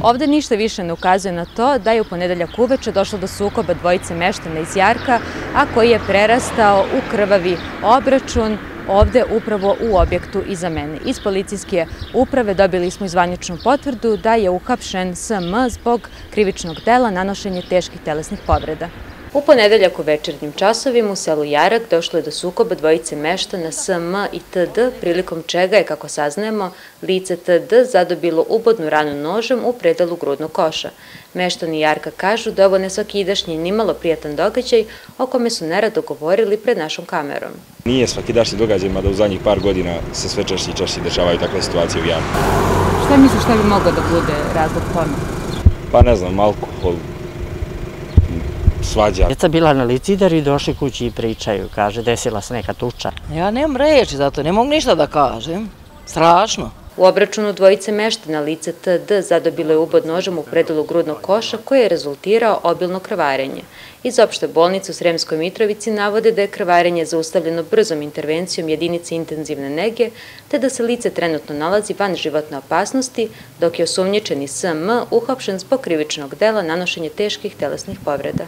Ovde ništa više ne ukazuje na to da je u ponedeljak uveče došlo do sukoba dvojice meštana iz Jarka, a koji je prerastao u krvavi obračun ovde upravo u objektu iza mene. Iz policijske uprave dobili smo izvanječnu potvrdu da je uhapšen SM zbog krivičnog dela nanošenje teških telesnih povreda. U ponedeljak u večernjim časovima u selu Jarak došlo je do sukoba dvojice meštana SM i TD, prilikom čega je, kako saznajemo, lice TD zadobilo ubodnu ranu nožem u predelu grudnog koša. Meštani Jarka kažu da ovo nesvakidašnji nimalo prijatan događaj o kome su nerado govorili pred našom kamerom. Nije svakidašnji događaj, mada u zadnjih par godina se sve češće i češće dešavaju takve situacije u Jarku. Šta misliš šta bi mogao da bude razlog tome? Pa ne znam, alkohol, svađa. Djeca bila na licidaru i došli kući i pričaju, kaže desila se neka tuča. Ja nemam reči za to, ne mogu ništa da kažem. Strašno. U obračunu dvojice meštana lice TD zadobilo je ubod nožem u predelu grudnog koša koji je rezultirao obilno krvarenje. Iz opšte bolnice u Sremskoj Mitrovici navode da je krvarenje zaustavljeno brzom intervencijom jedinice intenzivne nege, te da se lice trenutno nalazi van životne opasnosti, dok je osumnječeni SM uhapšen zbog krivičnog dela nanošenje teških telesnih povreda.